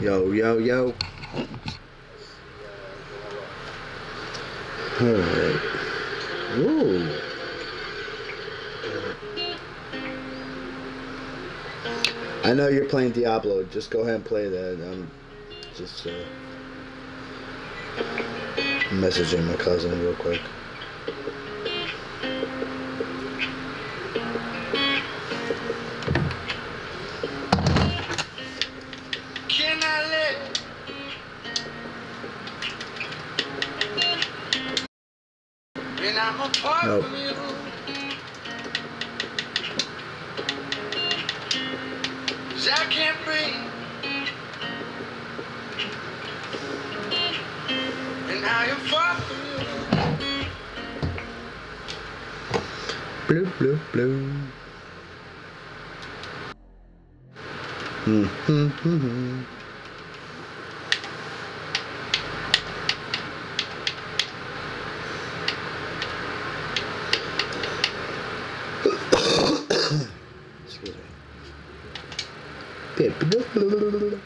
Yo, yo, yo. Alright. Ooh. I know you're playing Diablo. Just go ahead and play that. I'm just uh, messaging my cousin real quick. Nope. Cause I can't breathe. And I am far from you. Blue, blue, blue. Hmm, hmm, hmm, Blue,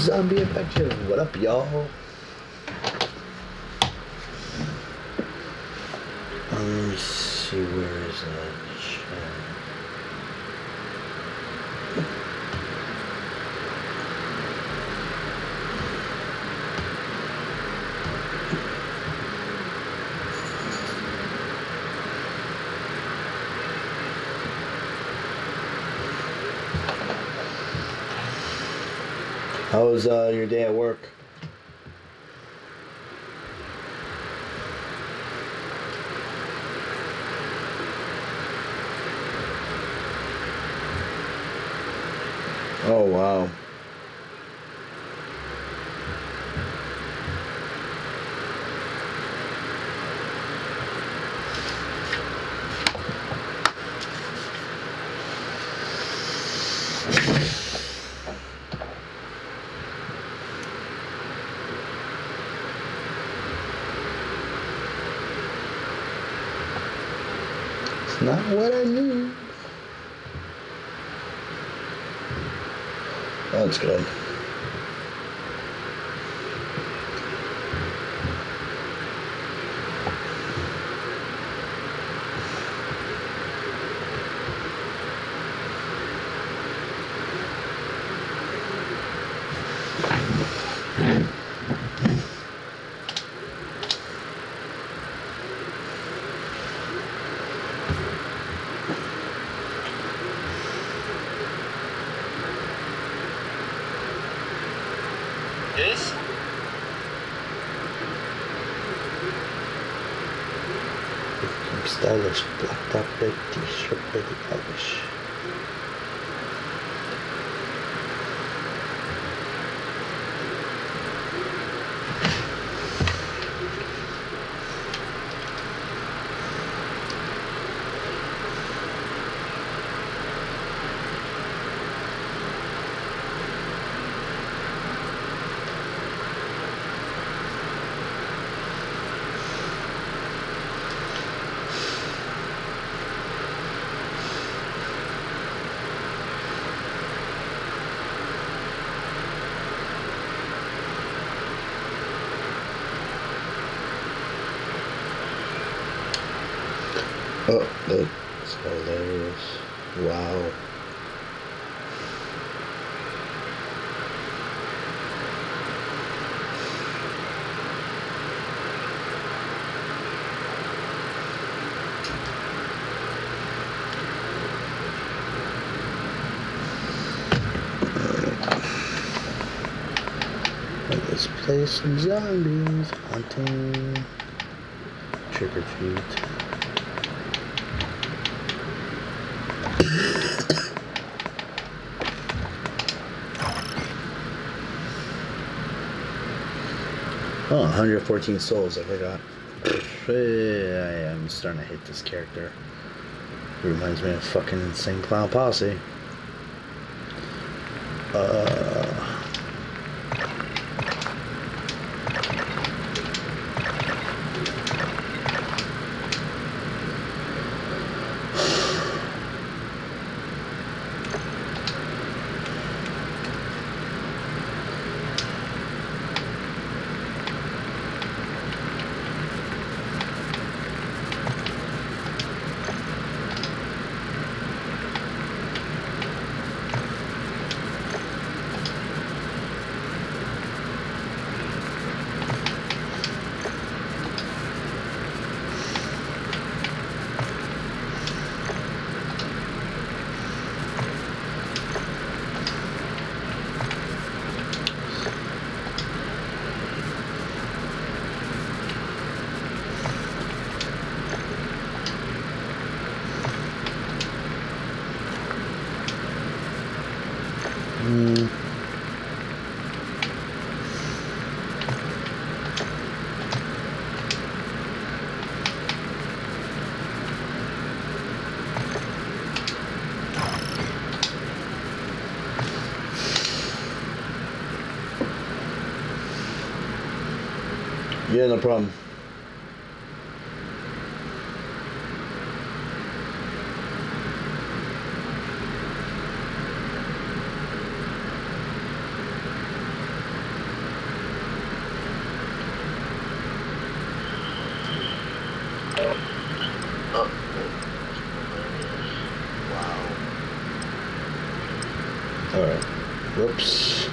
Zombie infection. What up, y'all? Let me see where is that chat? How was uh, your day at work? Oh wow. It's not what I knew. That's good. This? I'm stylish. Black top red t-shirt, Billie Eilish. Oh, that's hilarious. Wow. Let's some zombies. Hunting. Trick or treat. Oh, 114 souls, I forgot. I'm starting to hate this character. Reminds me of fucking Insane Clown Posse. Uh, mm, yeah, no problem. All right. Whoops.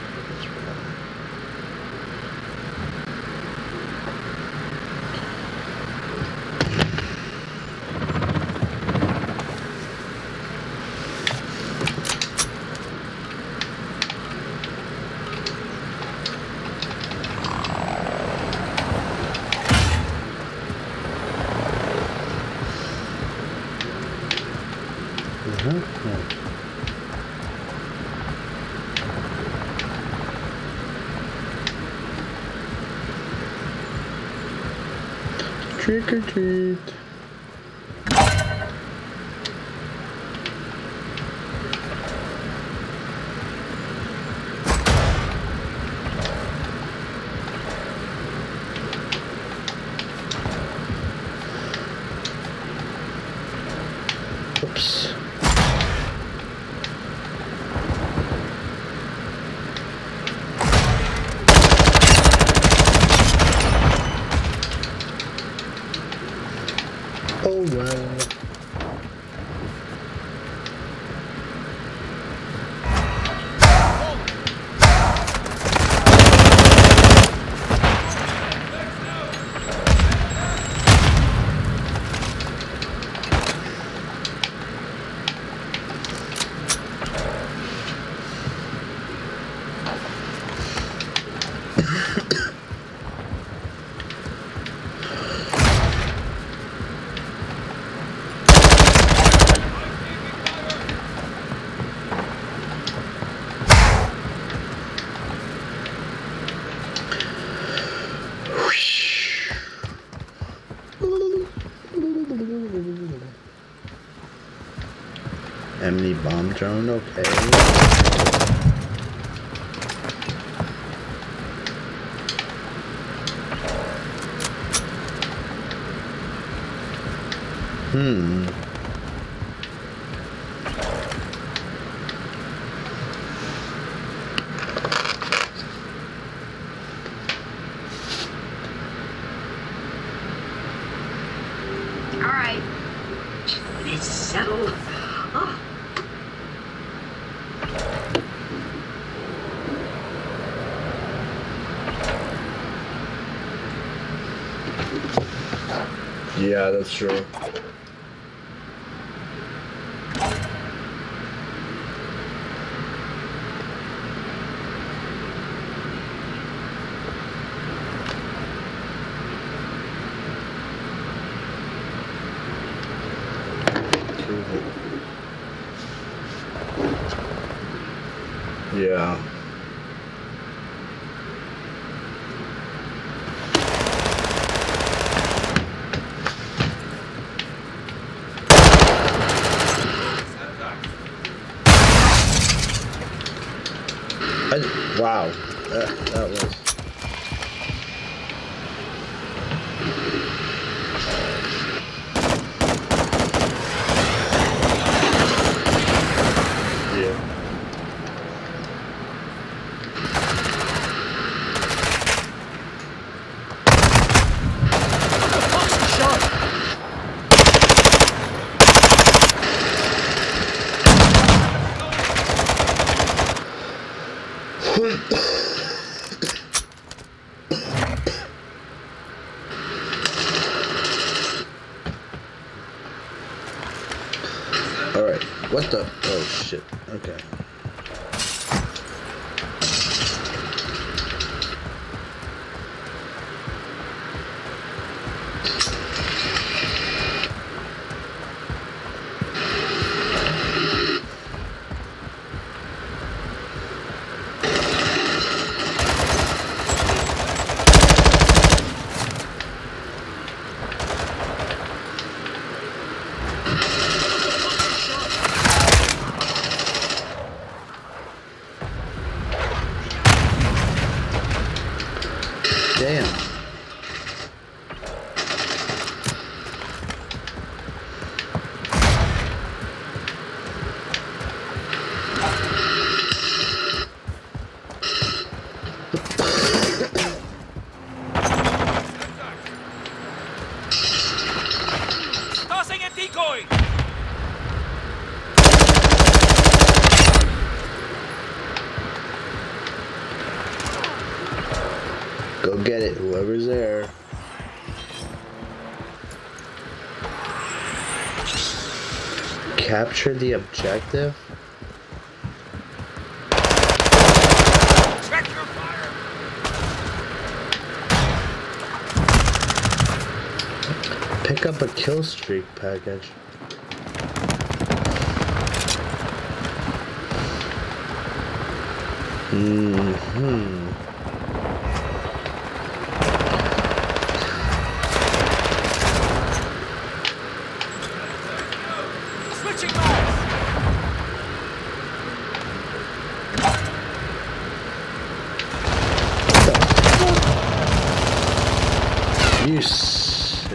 That's wrong. Trick or treat. Oh well. Enemy bomb drone, okay. Hmm. All right. Let's settle. Oh, Yeah, that's true. Yeah. I, wow. That, that was. Yeah. Alright, what the? Oh shit, okay. Capture the objective? Pick up a kill streak package. Hmm. You sick.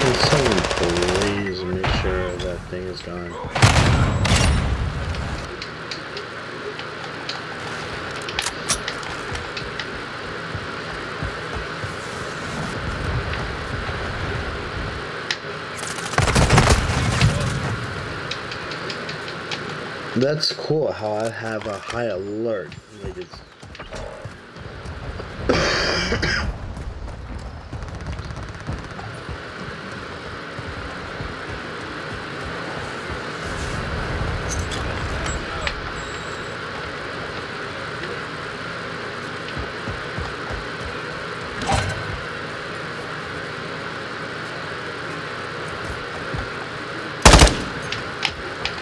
Can someone please make sure gone? That's cool how I have a high alert. Like it's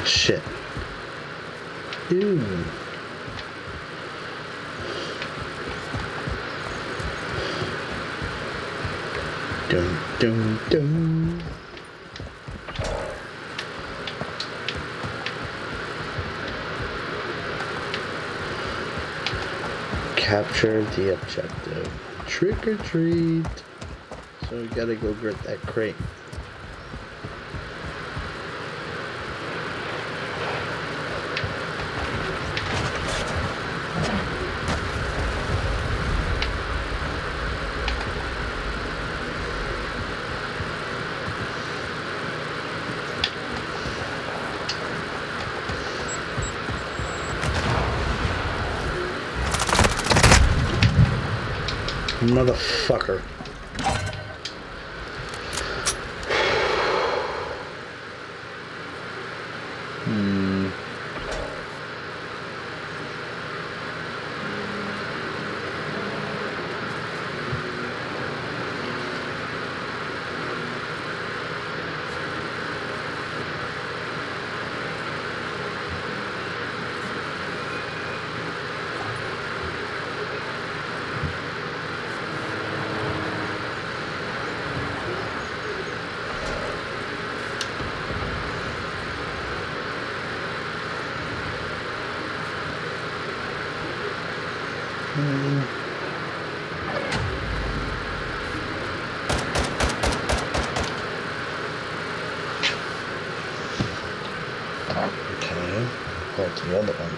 shit. Ew. Dun dun dun. Capture the objective. Trick or treat. So we gotta go get that crate. Motherfucker. Hmm. Okay. Go to the other one.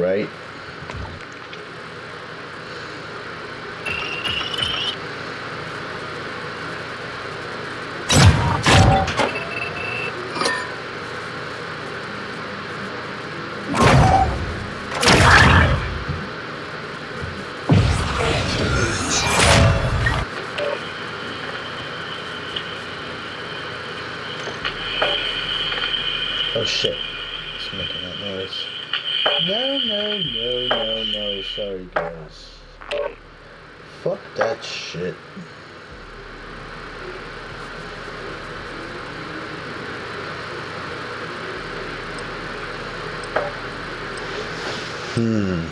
Right. Oh shit. It's making that noise. No, no, no, no, no. Sorry, guys. Fuck that shit. Hmm. pretty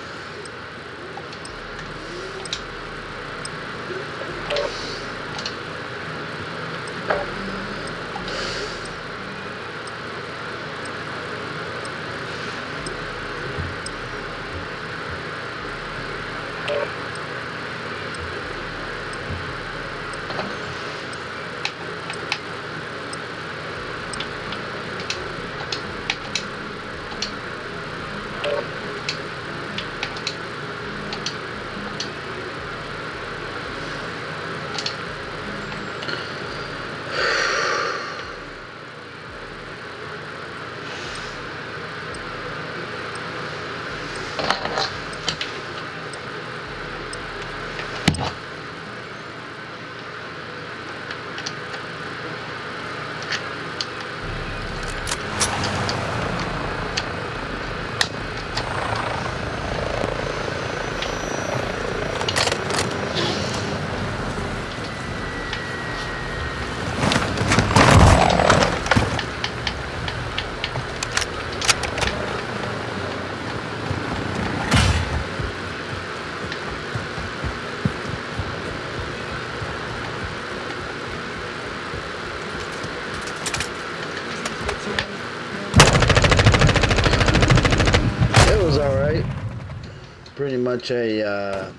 much a uh,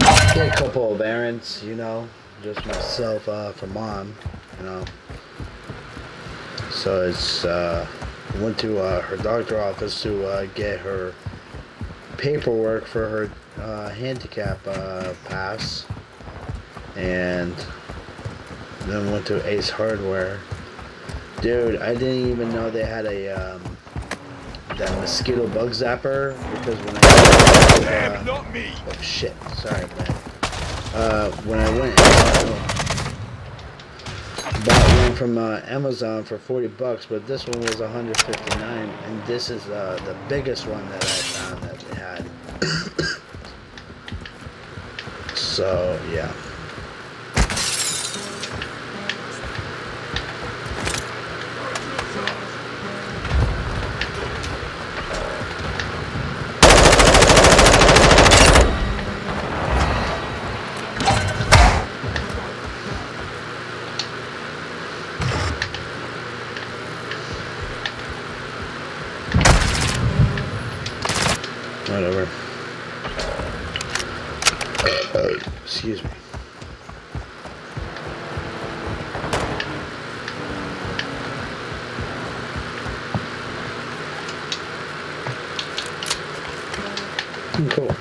a couple of errands, you know, just myself uh, for mom, you know. So it's uh, went to uh, her doctor office to uh, get her paperwork for her uh, handicap uh, pass, and then went to Ace Hardware. Dude, I didn't even know they had a um, that mosquito bug zapper because when I uh, not me. oh shit, sorry man. Uh, when I went bought one from uh, Amazon for 40 bucks, but this one was 159, and this is uh, the biggest one that I found that they had. so yeah. Excuse me. Cool.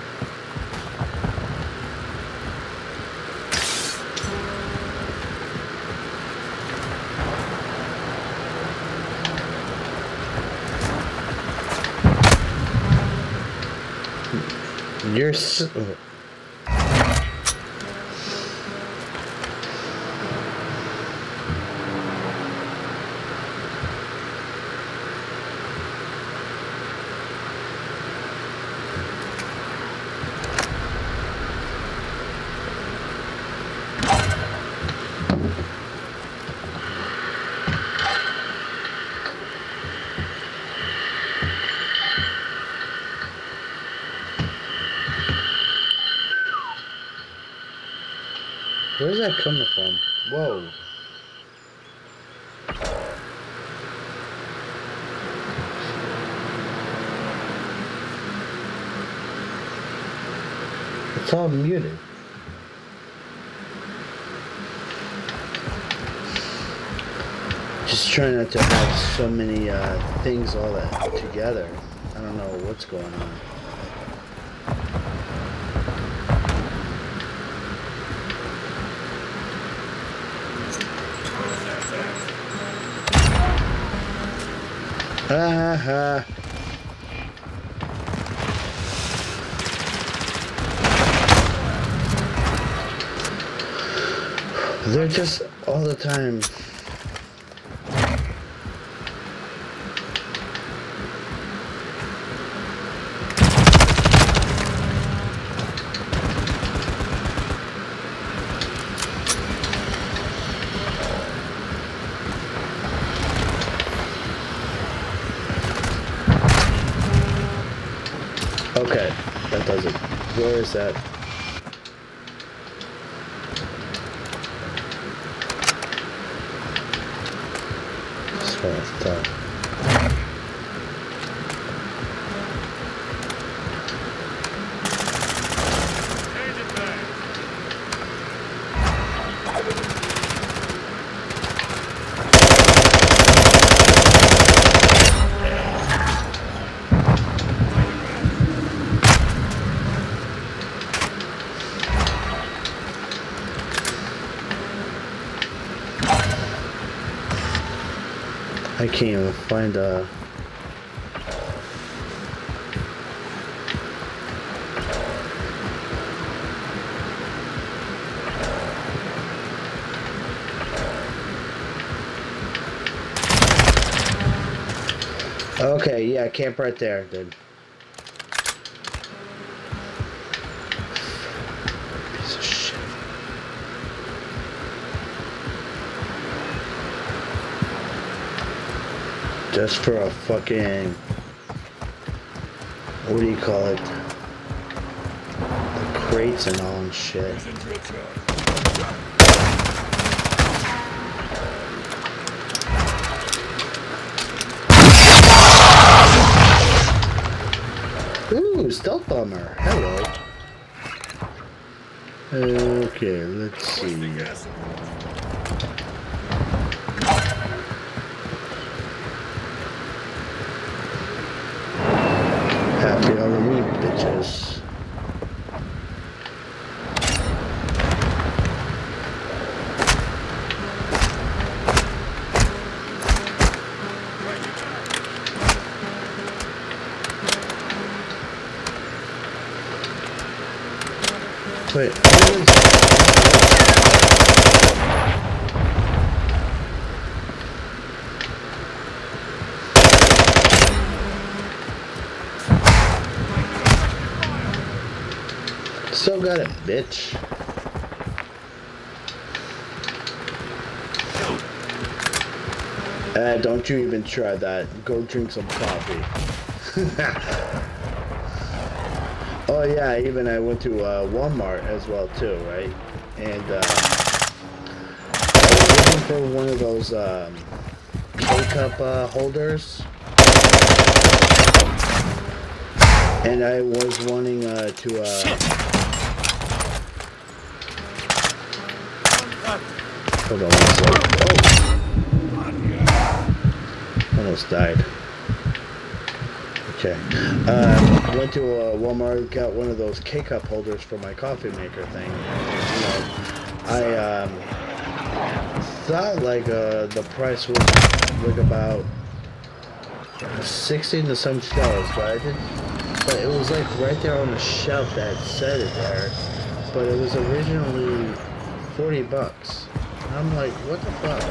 You're s That coming from? Whoa. It's all muted. Just trying not to have so many uh, things all that together. I don't know what's going on. Ha. They're just all the time. Okay, that does it. Where can't even find a. Okay, yeah, camp right there, dude. Just for a fucking. What do you call it? The crates and all and shit. Ooh, stealth bomber. Hello. Okay, let's see. Happy Halloween, bitches. Wait, Still got it, bitch. Uh, don't you even try that. Go drink some coffee. oh yeah, even I went to uh, Walmart as well too, right? And uh, I was looking for one of those um, K-cup uh, holders. And I was wanting uh, to uh, Oh! Almost died. Okay. Um, went to uh, Walmart, got one of those K-cup holders for my coffee maker thing. You know, I um, thought like uh, the price was like about sixteen to seventy dollars, but I didn't. But it was like right there on the shelf that said it there. But it was originally forty bucks. I'm like, what the fuck?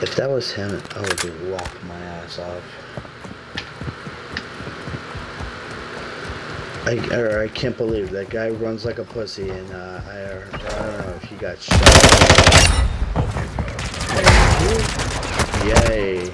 If that was him, I would walk my ass off. I, or I can't believe that guy runs like a pussy, and uh, I, I don't know if he got shot. Yay!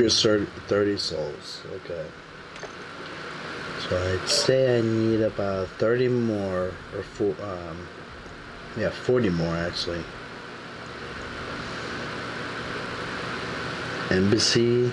130 souls. Okay. So I'd say I need about 30 more, or four, um, yeah, 40 more actually. Embassy.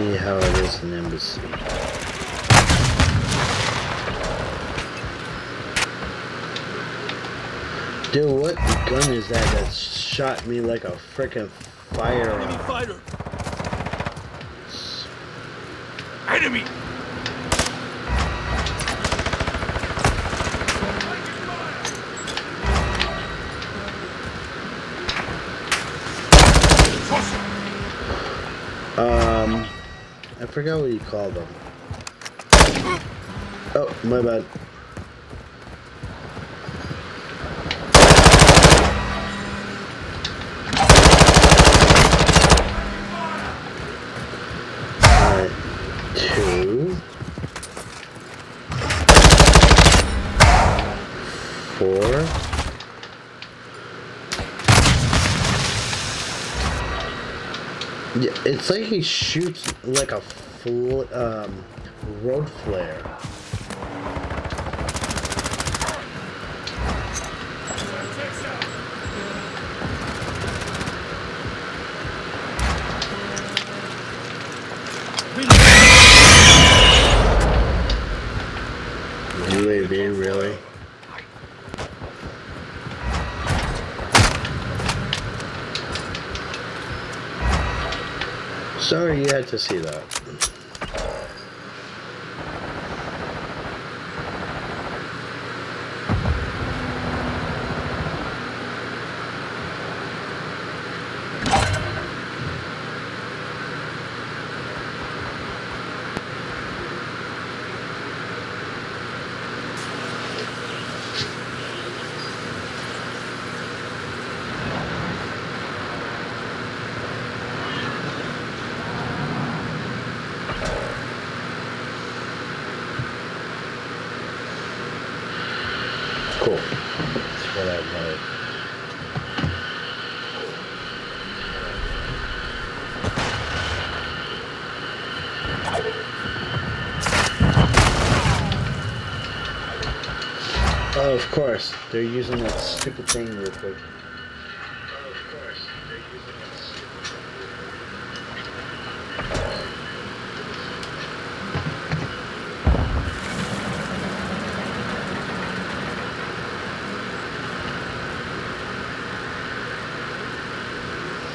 How it is in Embassy. Dude, what gun is that that shot me like a freaking fire? Forgot what you called them. Oh, my bad. Yeah, it's like he shoots like a fl- um, road flare. UAV, really? Sorry you had to see that. Cool. That's what I wanted. Oh, of course. They're using that stupid thing real quick.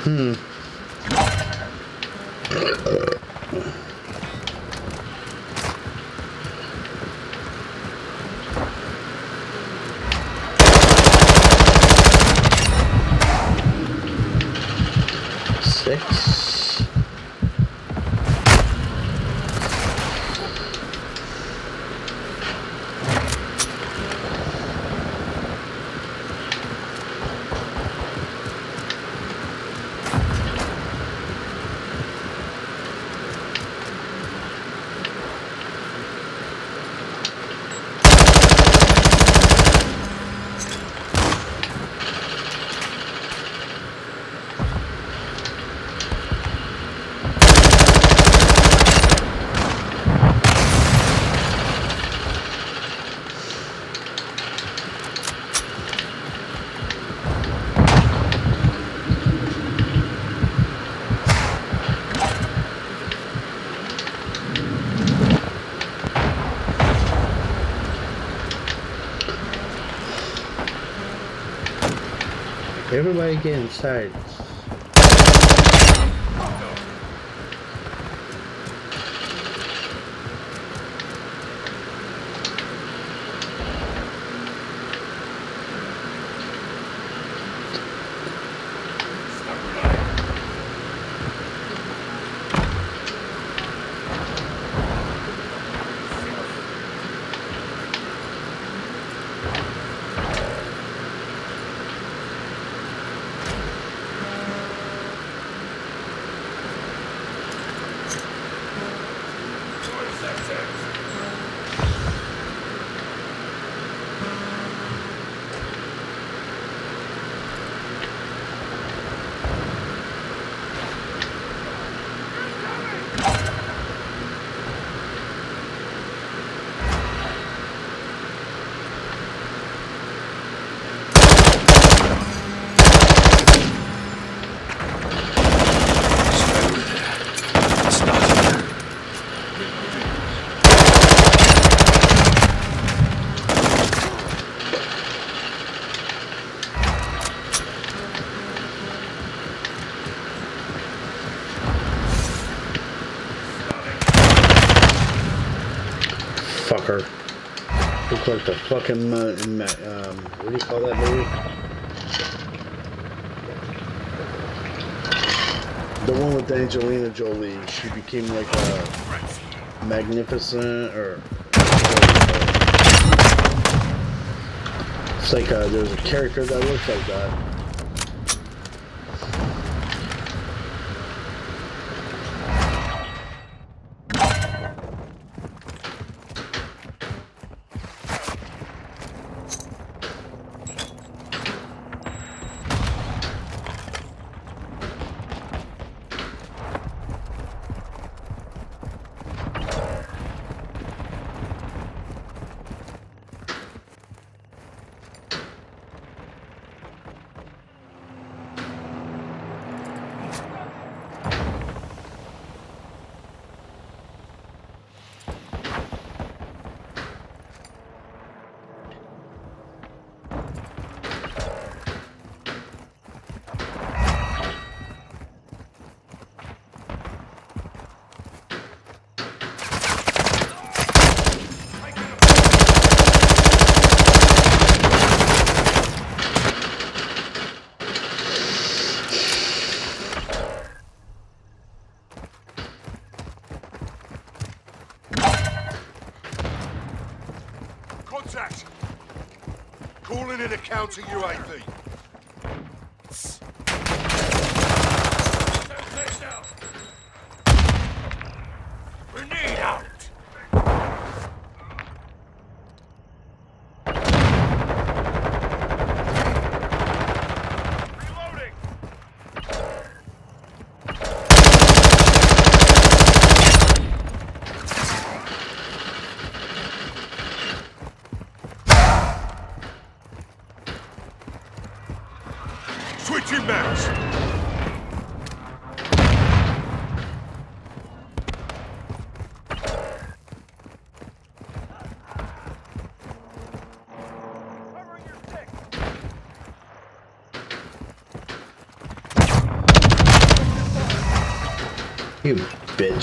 Hmm. Six. Everybody get inside. Like the fucking, um, what do you call that movie? The one with Angelina Jolie. She became like a magnificent, or it's like uh there's a character that looks like that. Counter UAV.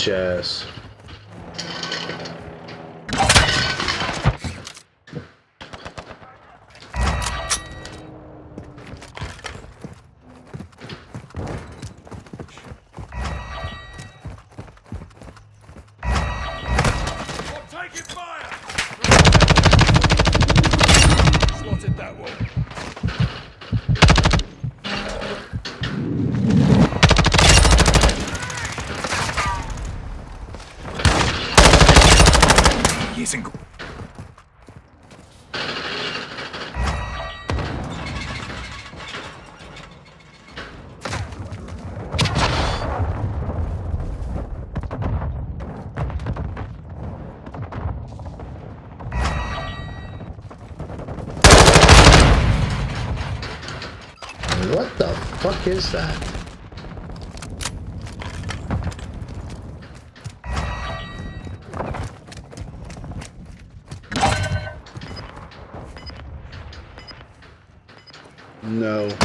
Bitch What the fuck is that? No.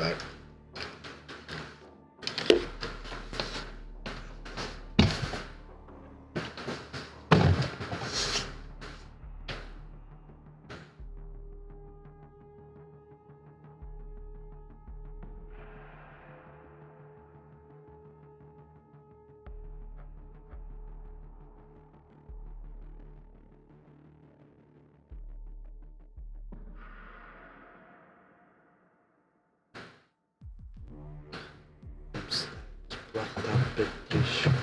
Back. Blocked out British.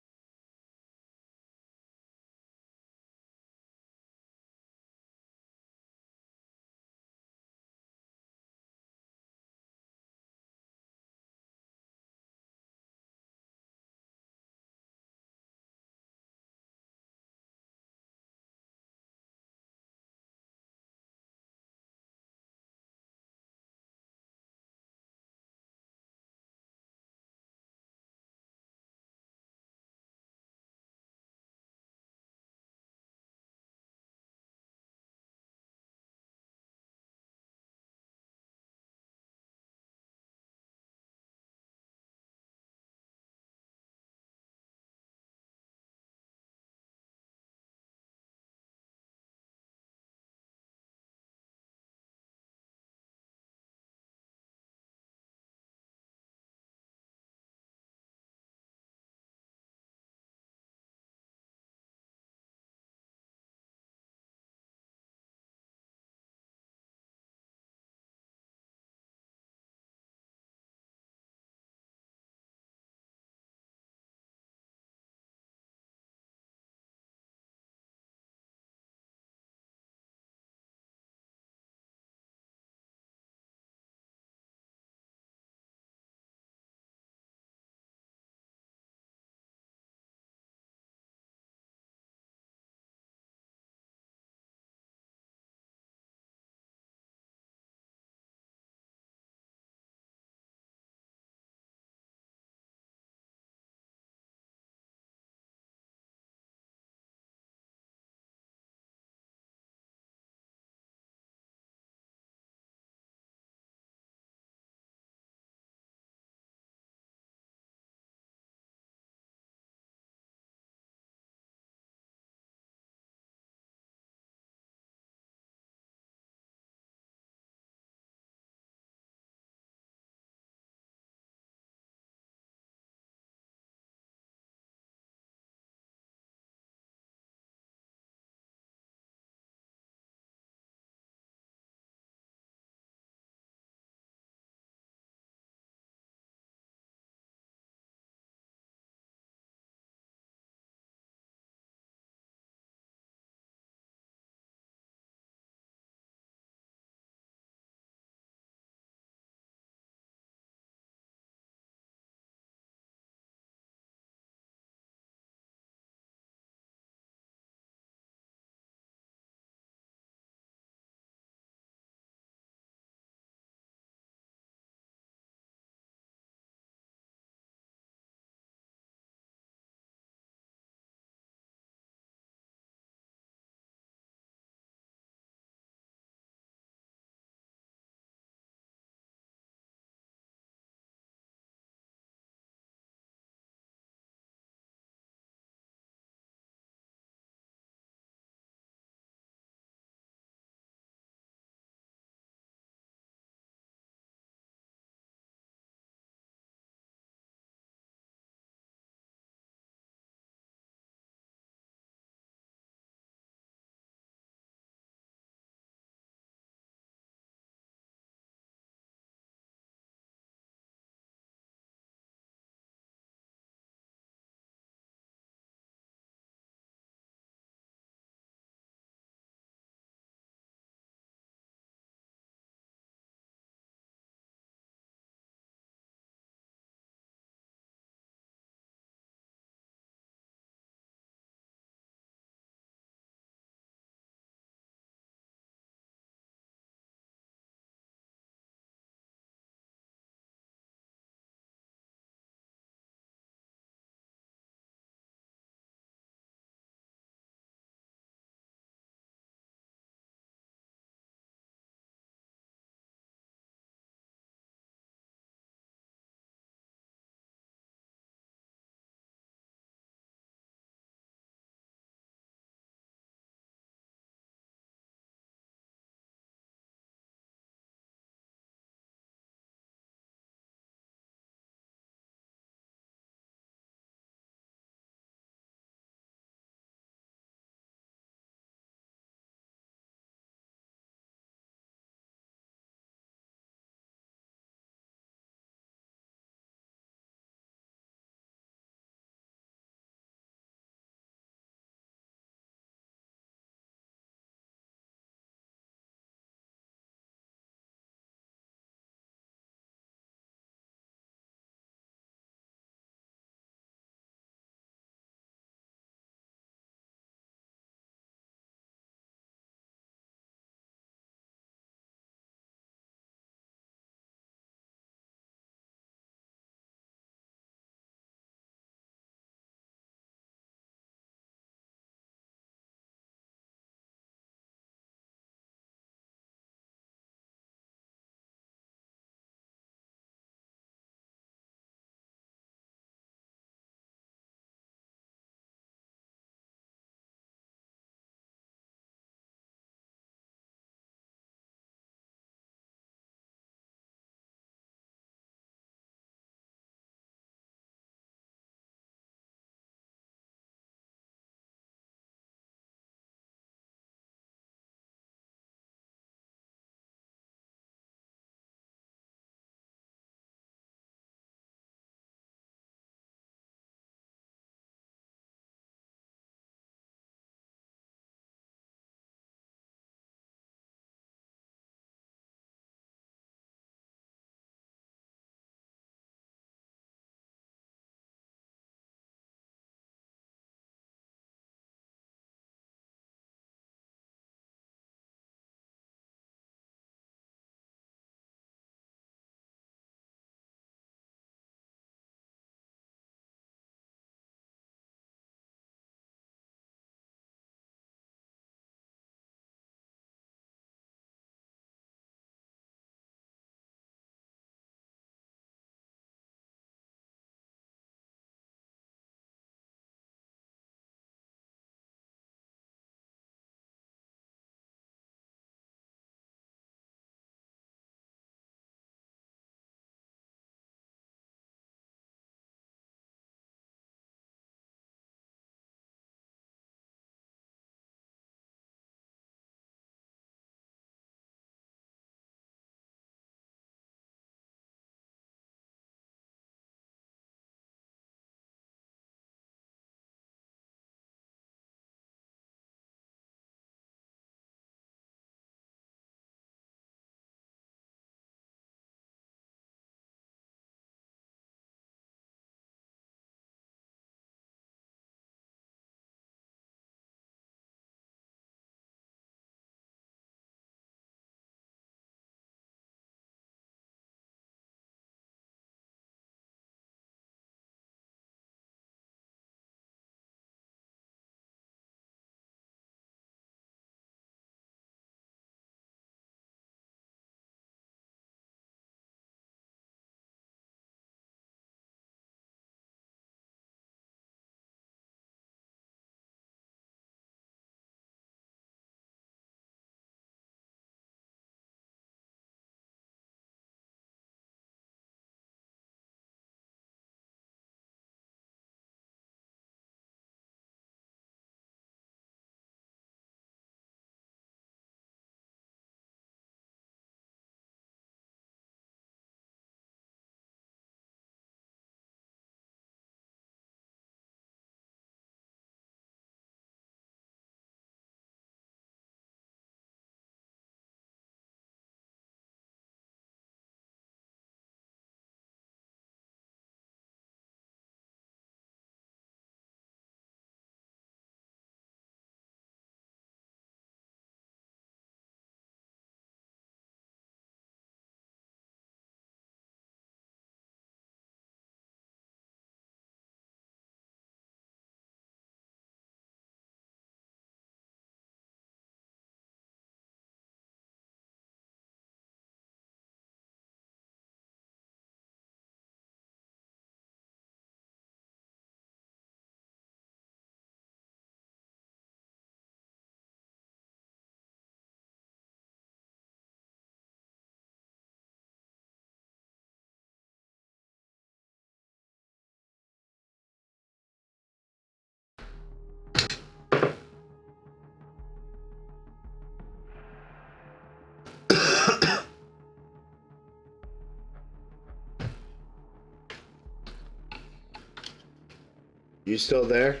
You still there?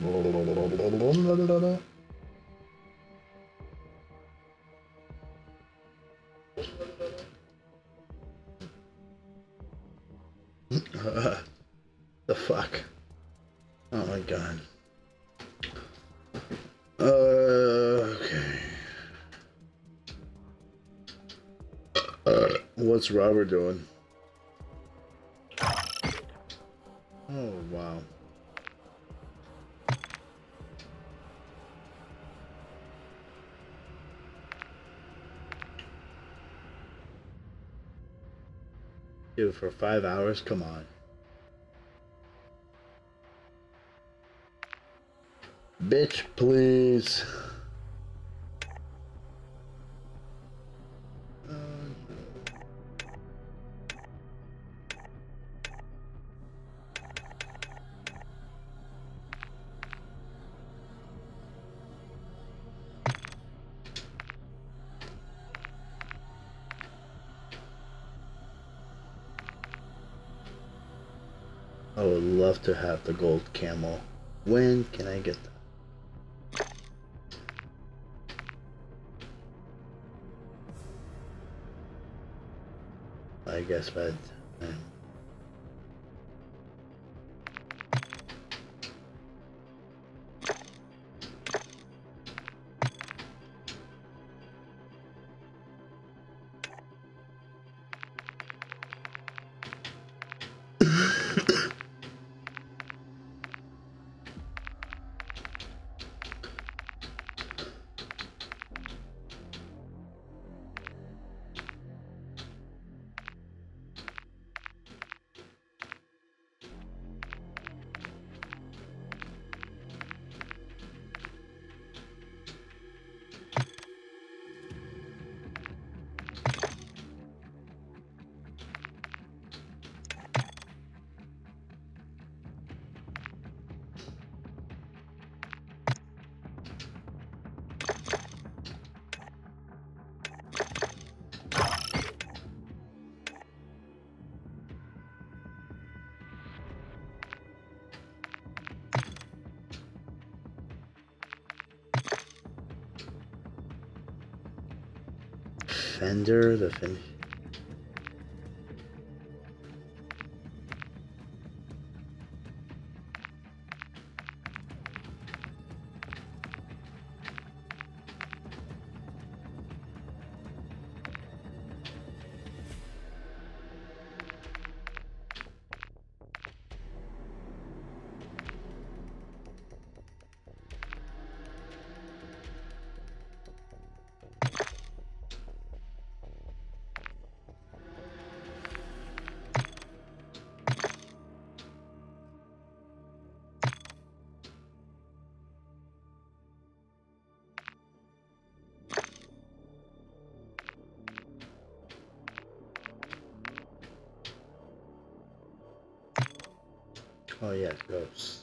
the fuck? Oh my god. Uh, okay. Uh, what's Robert doing? For five hours? Come on. Bitch, please. To have the gold camo. When can I get that? I guess by Fender, the fin. Oh yeah, ghosts.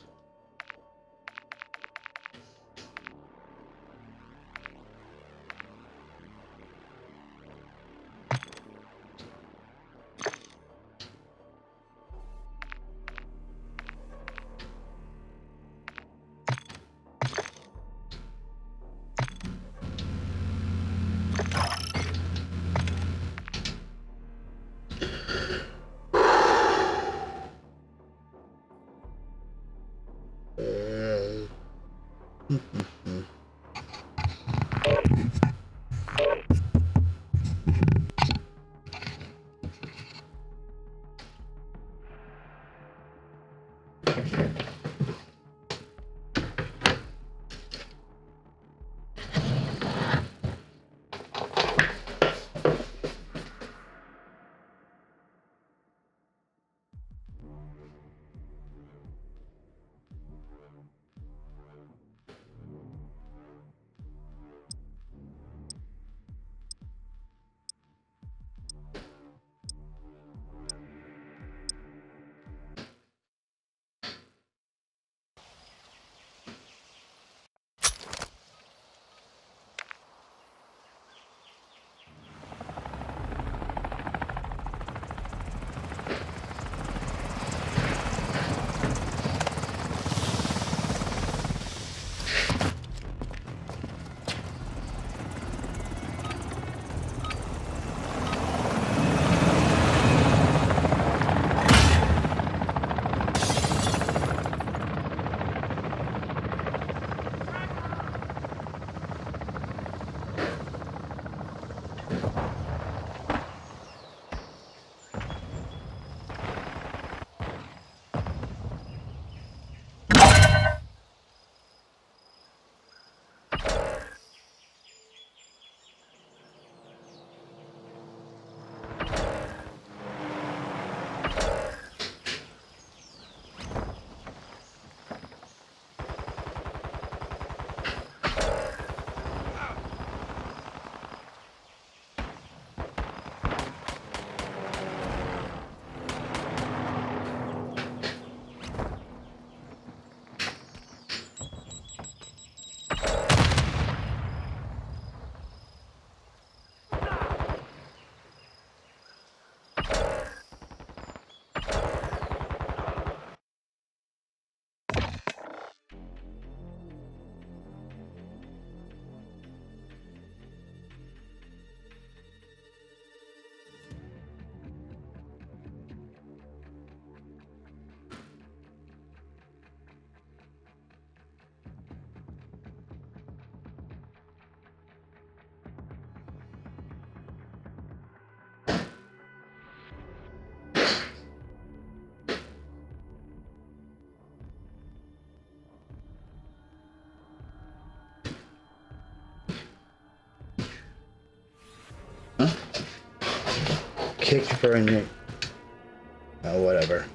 Kicked for a. Oh, whatever.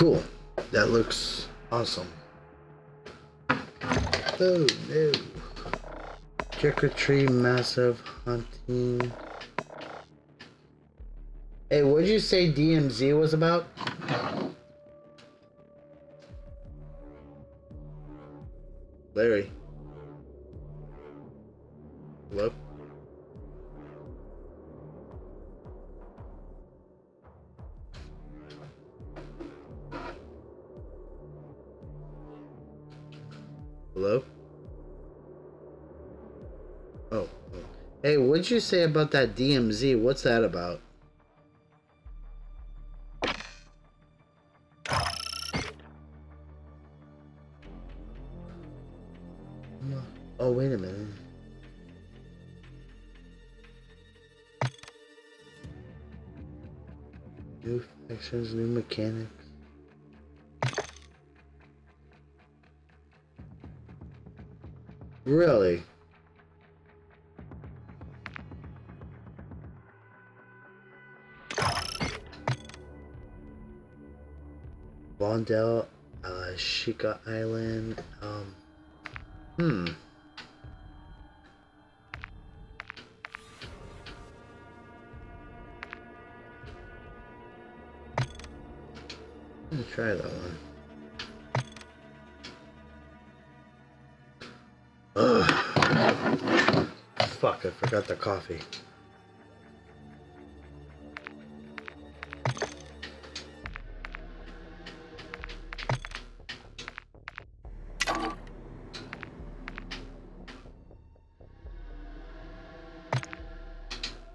Cool. That looks awesome. Oh no. Trick or massive hunting. Hey, what'd you say DMZ was about? What'd you say about that DMZ? What's that about? Oh, wait a minute. New factions, new mechanics. Really? Vondel, uh, Shika Island, um, hmm. I'm try that one. Ugh. Fuck, I forgot the coffee.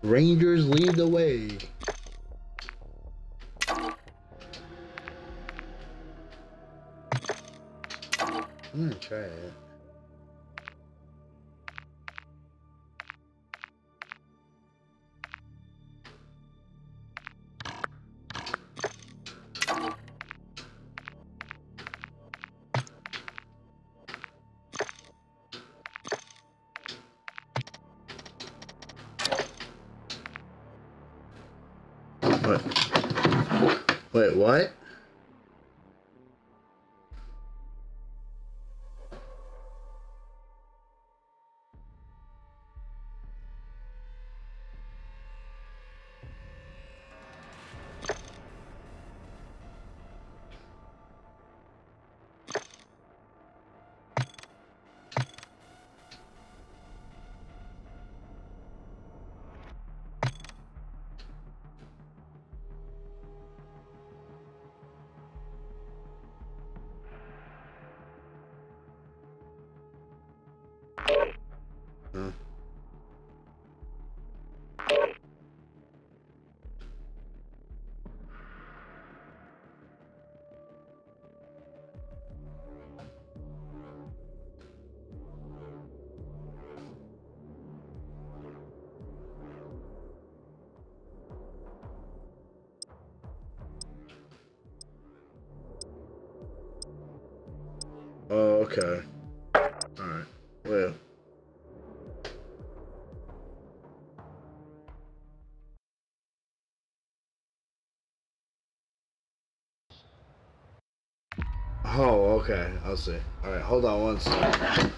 Rangers lead the way. Okay. Alright. Well. Oh, okay. I'll see. Alright, hold on one second.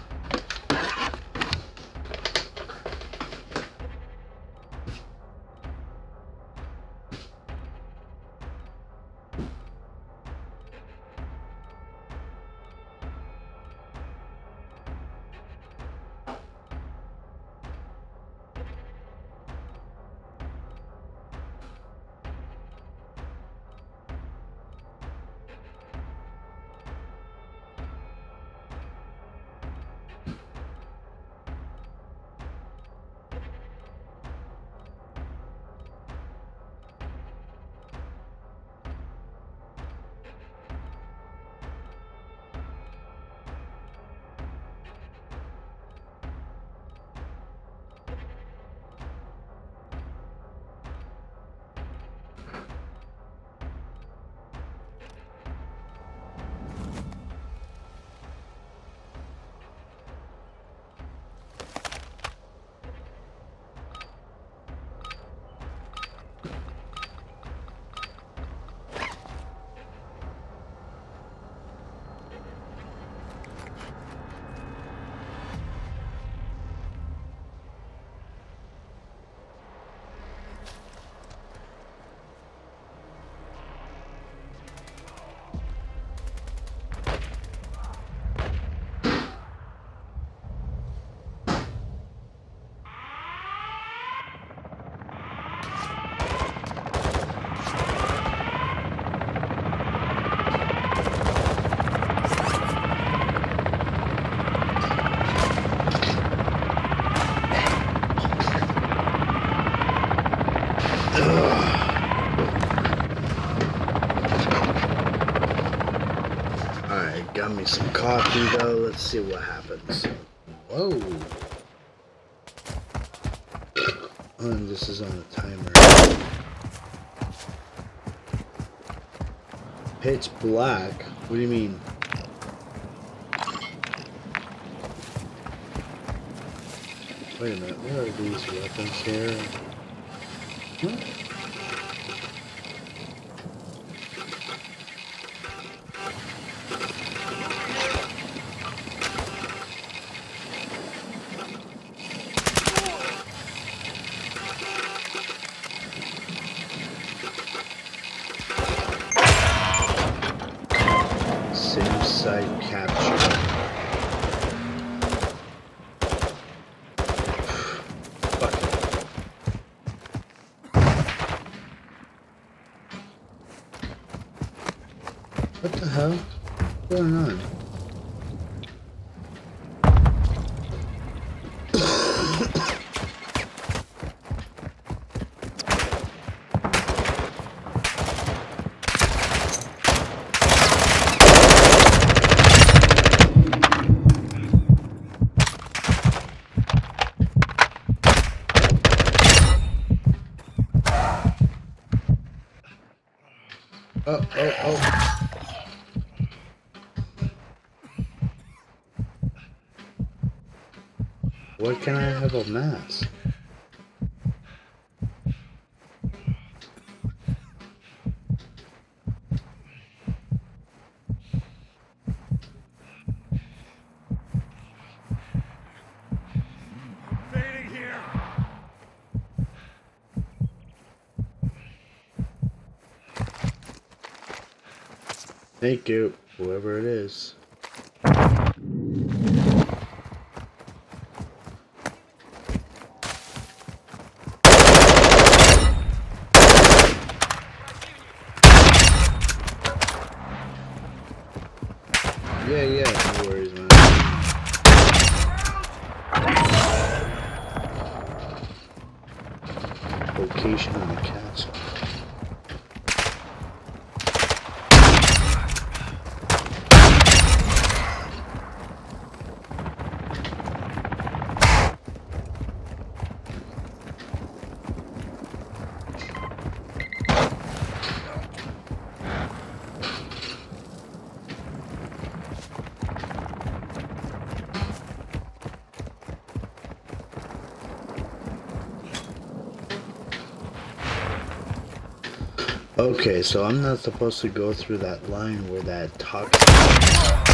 See what happens. Whoa. Oh, and this is on a timer. Pitch black? What do you mean? Wait a minute, where are these weapons here? Thank you, whoever it is. Yeah, yeah, no worries, man. Location on the castle. Okay, so I'm not supposed to go through that line where that toxic.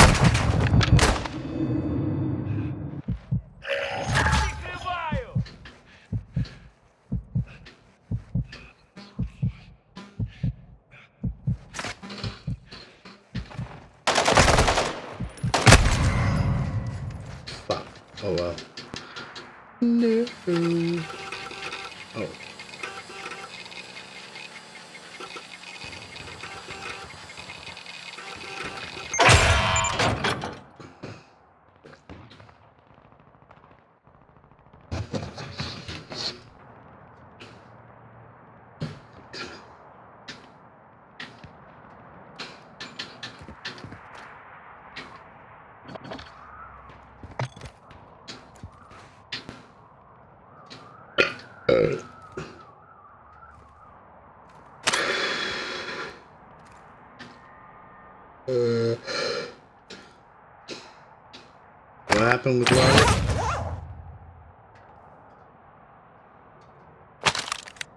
What happened with Robert?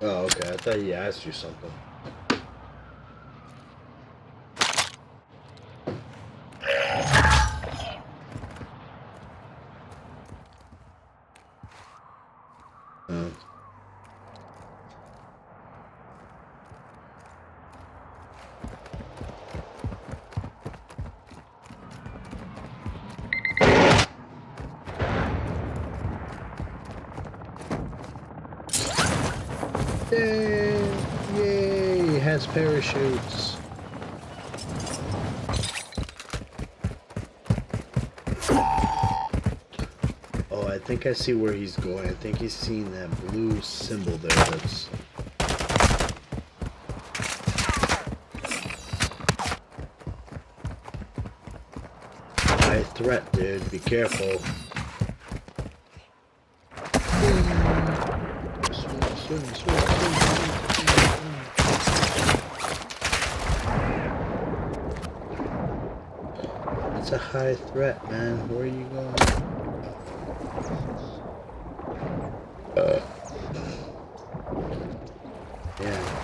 Oh, okay. I thought he asked you something. Oh. Yay! Yay! It parachutes. Oh, I think I see where he's going. I think he's seeing that blue symbol there. That's high threat, dude. Be careful. Swim, swim, swim, swim, swim, swim. It's a high threat, man. Where are you going? Uh. Yeah.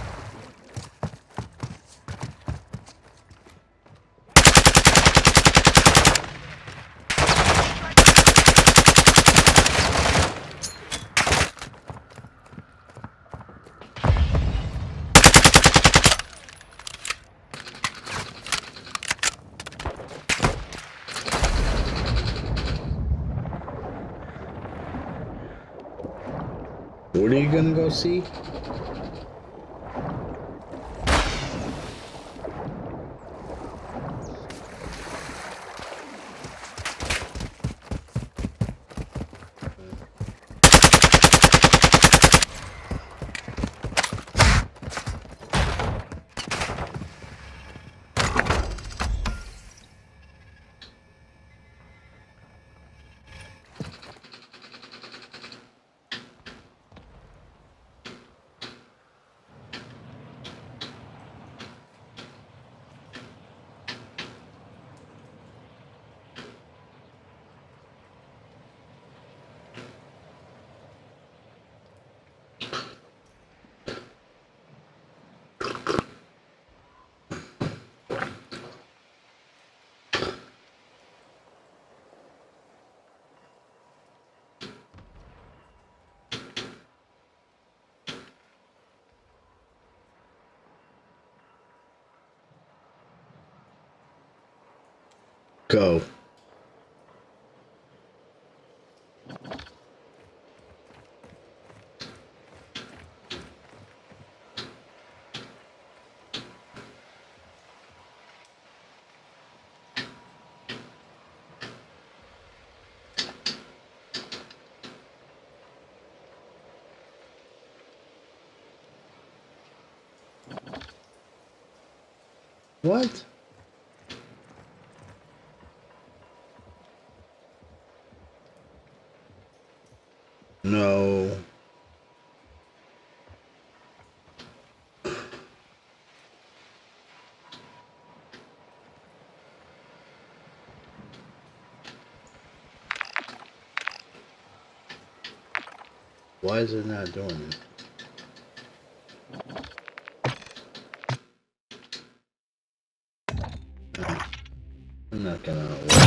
What are you gonna go see? Go. What? No. Why is it not doing it? I'm not gonna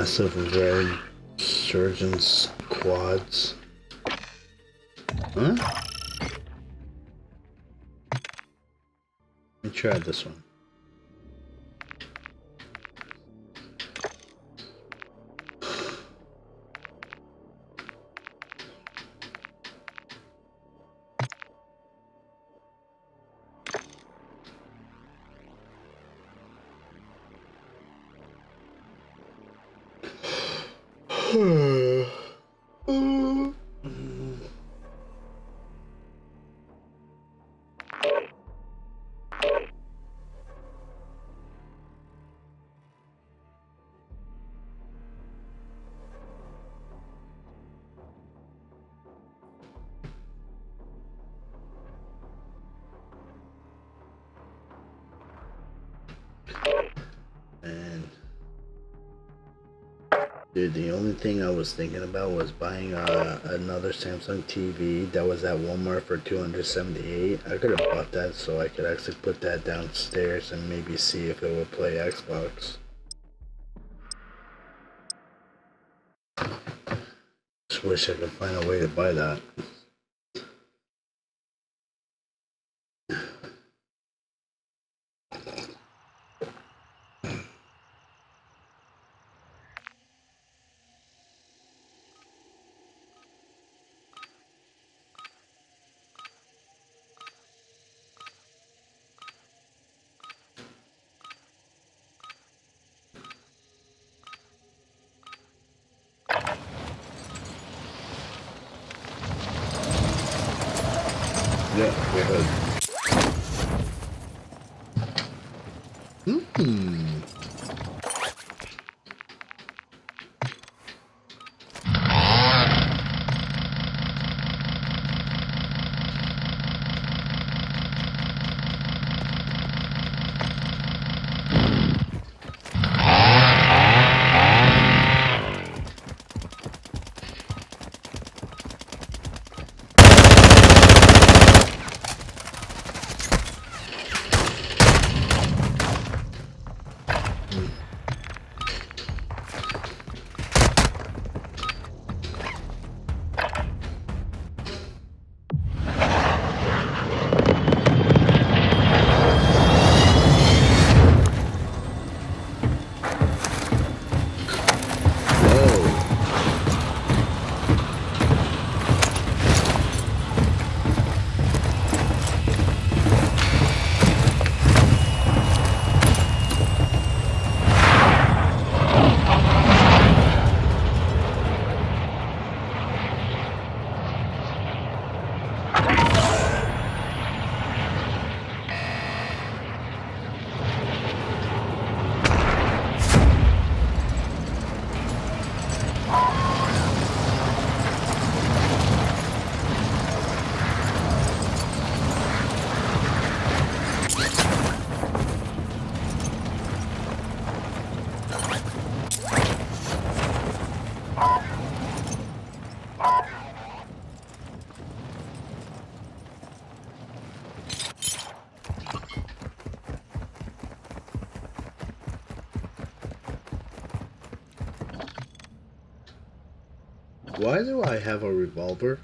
Massive red surgeon's quads. Huh? Let me try this one. Thing I was thinking about was buying uh, another Samsung TV that was at Walmart for 278. I could have bought that so I could actually put that downstairs and maybe see if it would play Xbox. Just wish I could find a way to buy that. Why do I have a revolver?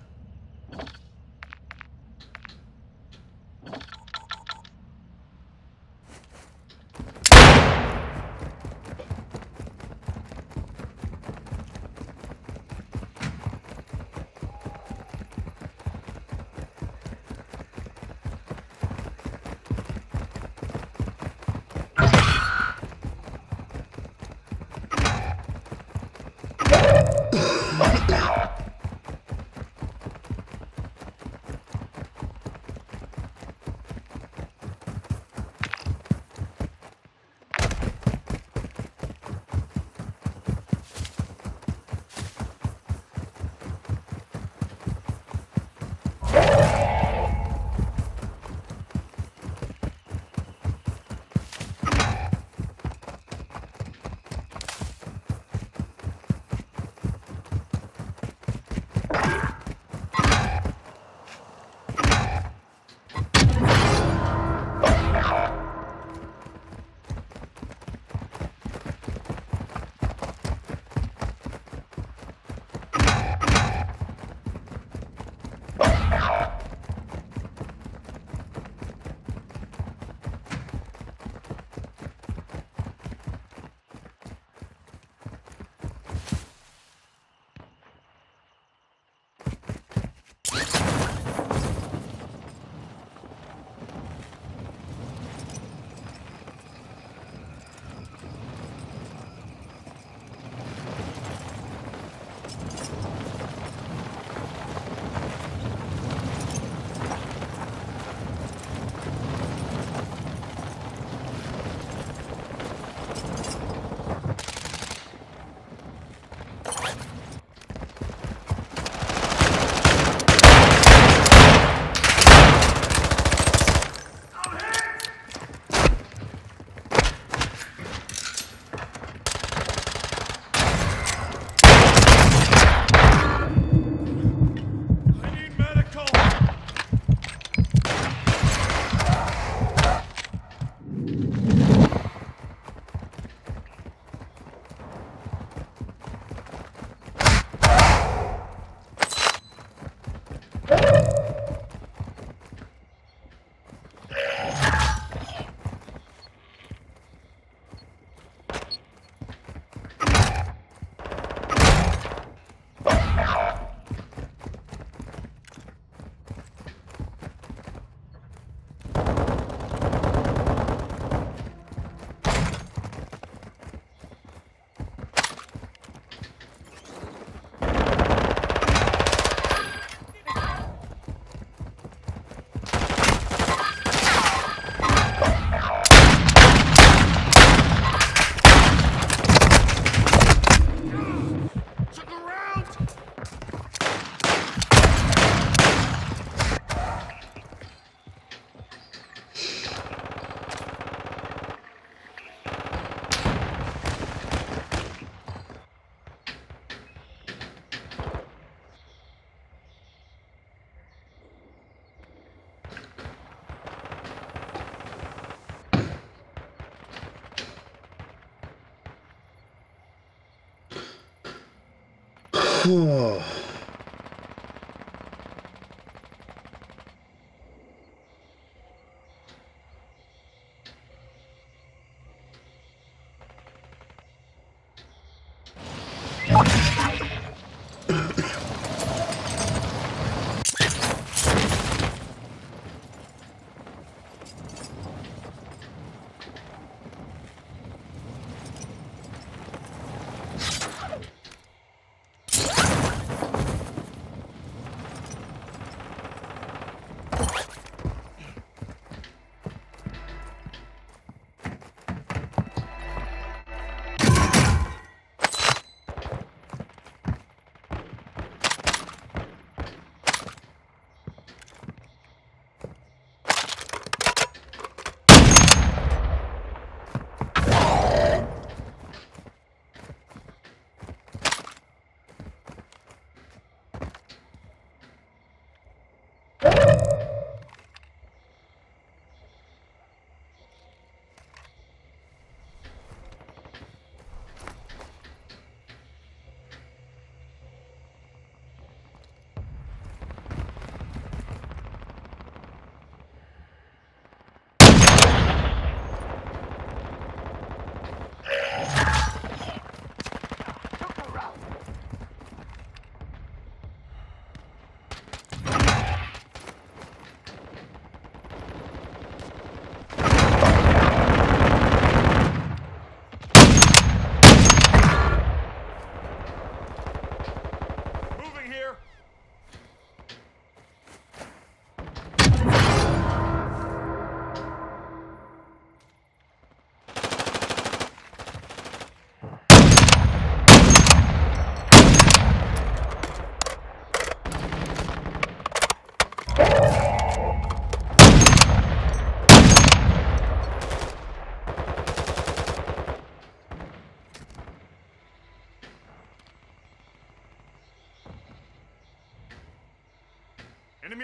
Oh. Moving here. Enemy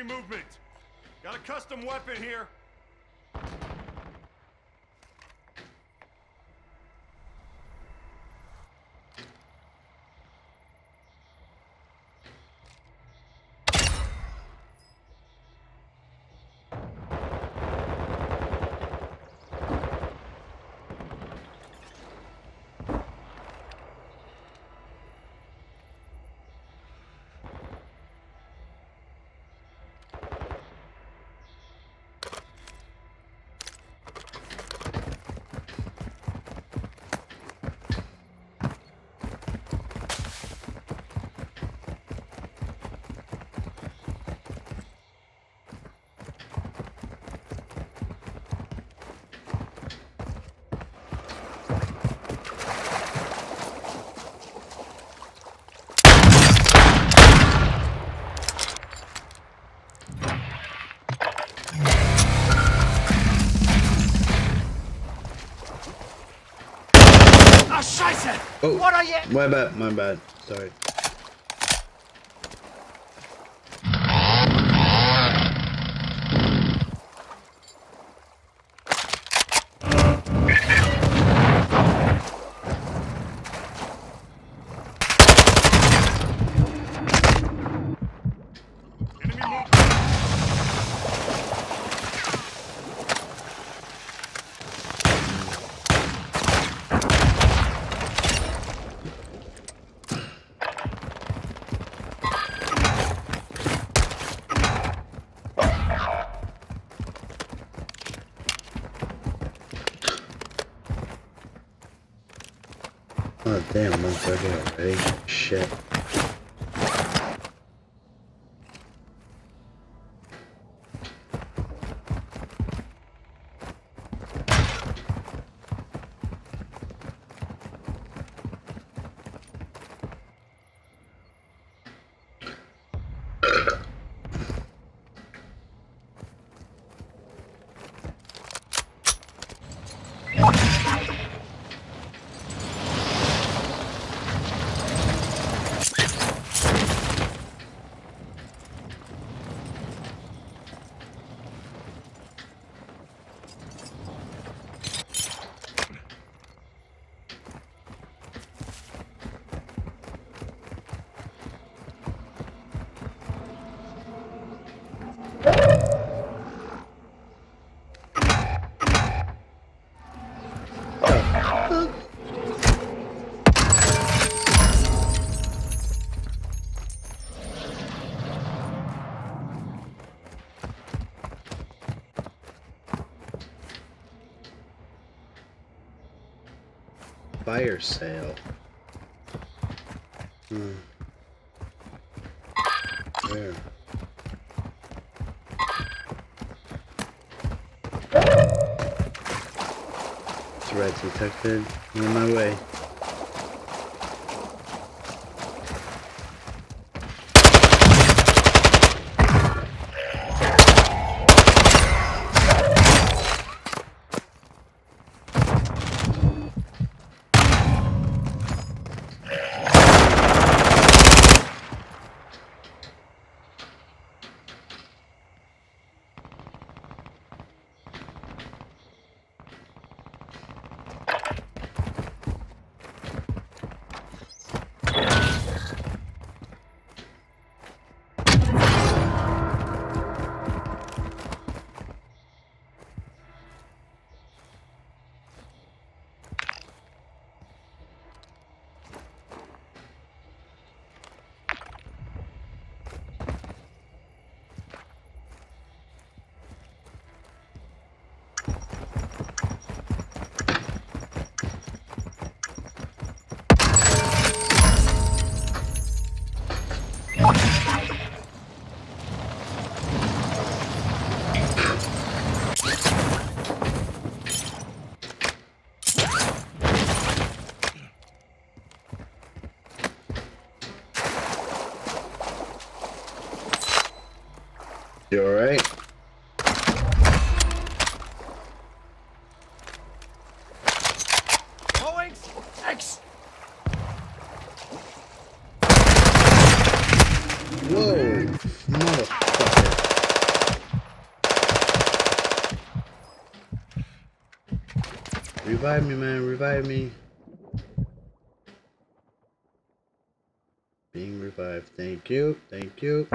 movement. Got a custom weapon here. My bad, my bad. Sorry. Enemy movement. Oh 130 already. Shit. Fire sale. Hmm. Where? Threat detected. I'm on my way. Revive me, man. Revive me. Being revived. Thank you. Thank you.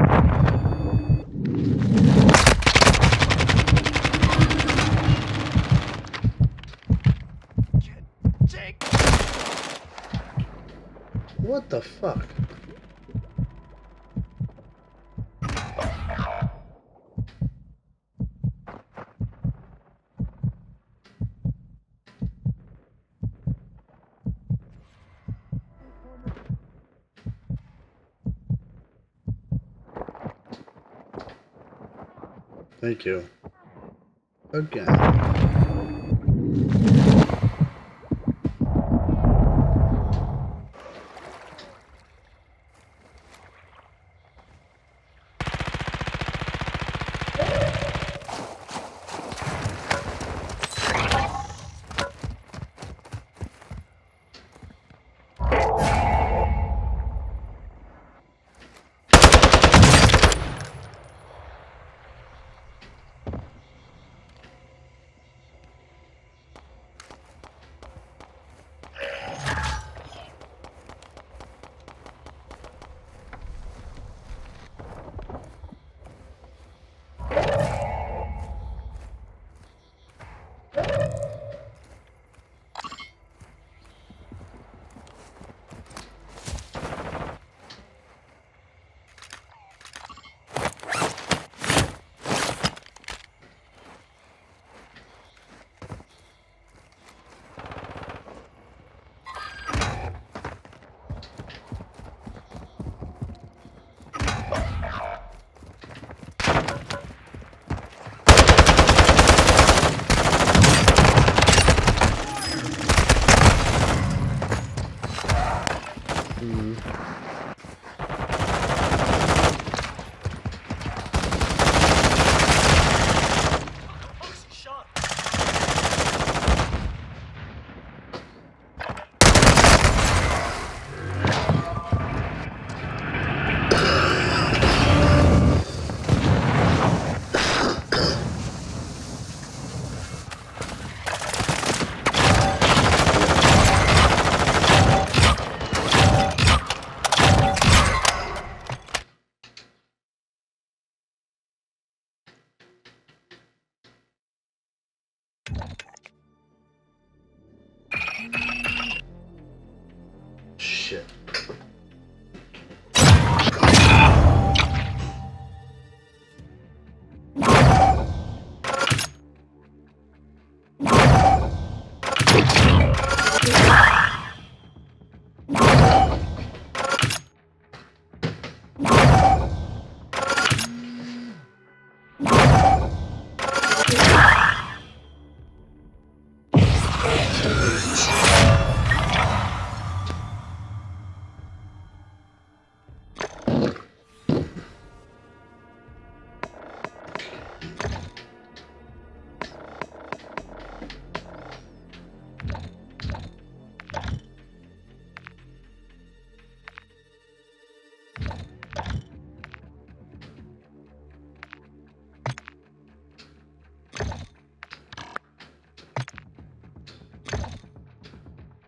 Jake. What the fuck? Thank you. Again. Shit.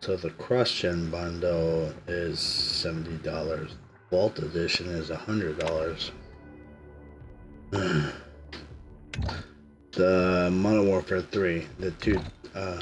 So the Cross-Gen bundle is seventy dollars. Vault edition is a hundred dollars. the Modern Warfare 3, the two uh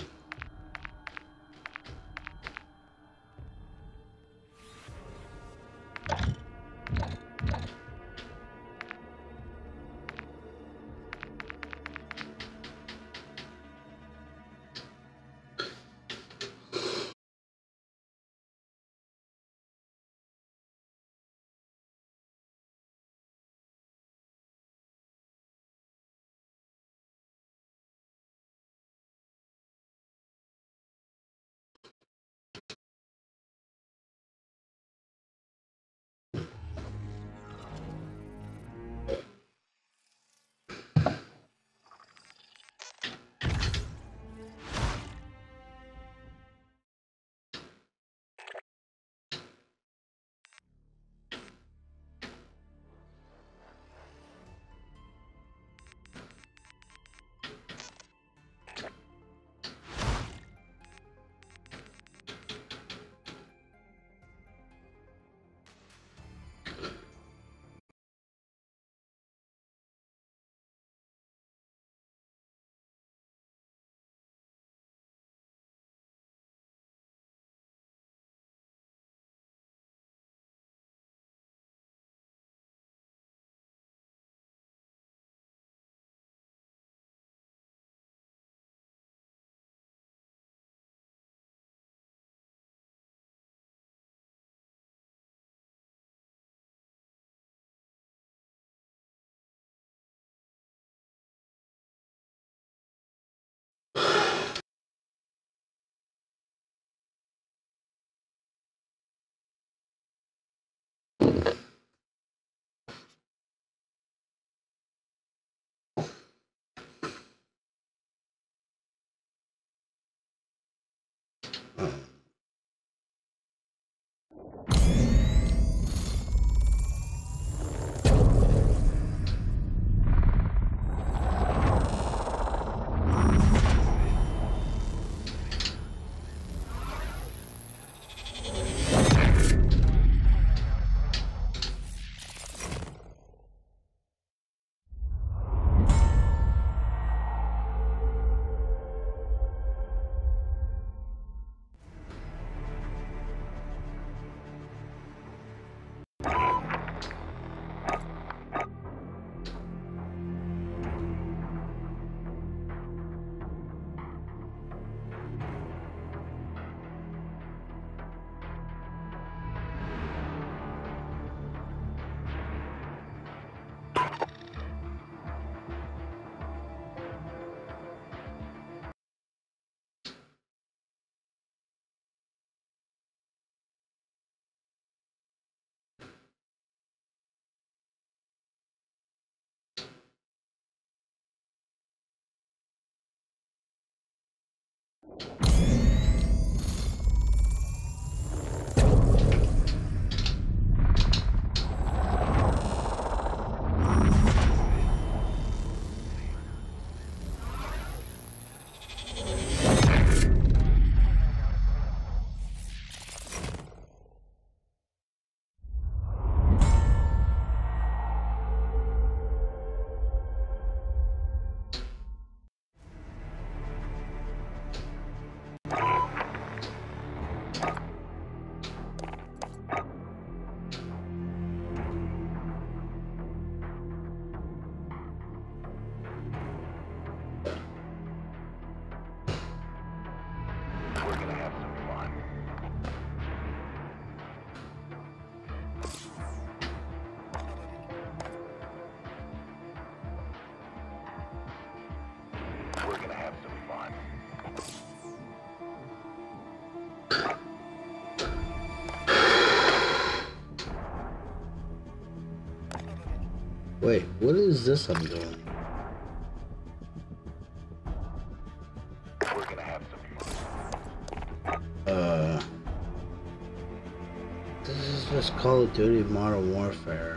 what is this I'm doing? We're gonna have some fun. Uh, this is just Call of Duty Modern Warfare.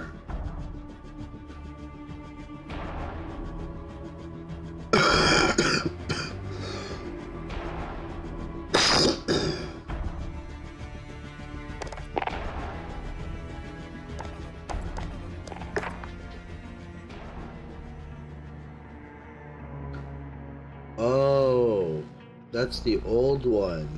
That's the old one.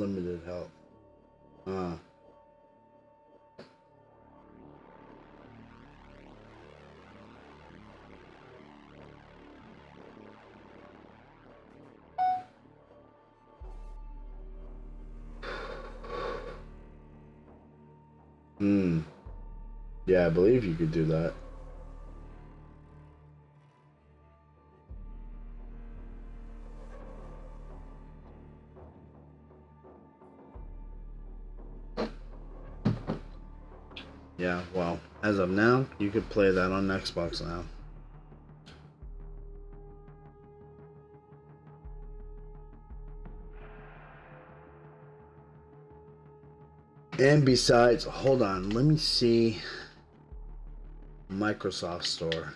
Unlimited help. Uh. Hmm. Yeah, I believe you could do that. As of now, you could play that on Xbox now. And besides, hold on, let me see Microsoft Store.